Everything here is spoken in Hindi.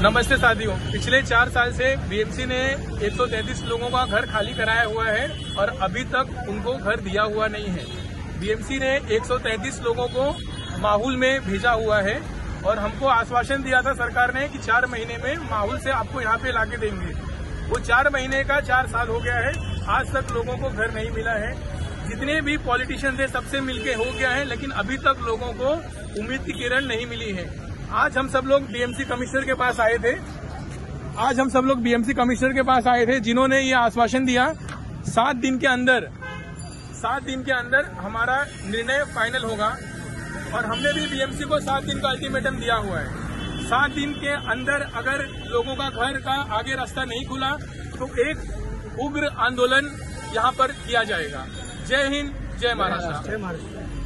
नमस्ते साथियों। पिछले चार साल से बीएमसी ने 133 लोगों का घर खाली कराया हुआ है और अभी तक उनको घर दिया हुआ नहीं है। बीएमसी ने 133 लोगों को माहौल में भेजा हुआ है और हमको आश्वासन दिया था सरकार ने कि चार महीने में माहौल से आपको यहाँ पे लाके देंगे। वो चार महीने का चार साल हो गया है। आज तक लोगों को घर नहीं मिला है। जितने भी पॉलिटिशियन थे सबसे मिलके हो गया है, लेकिन अभी तक लोगों को उम्मीद की किरण नहीं मिली है। आज हम सब लोग बीएमसी कमिश्नर के पास आए थे। आज हम सब लोग बीएमसी कमिश्नर के पास आए थे, जिन्होंने ये आश्वासन दिया, सात दिन के अंदर, सात दिन के अंदर हमारा निर्णय फाइनल होगा। और हमने भी बीएमसी को सात दिन का अल्टीमेटम दिया हुआ है। सात दिन के अंदर अगर लोगों का घर का आगे रास्ता नहीं खुला तो एक उग्र आंदोलन यहाँ पर किया जाएगा। जय हिंद, जय महाराष्ट्र। जय महाराष्ट्र।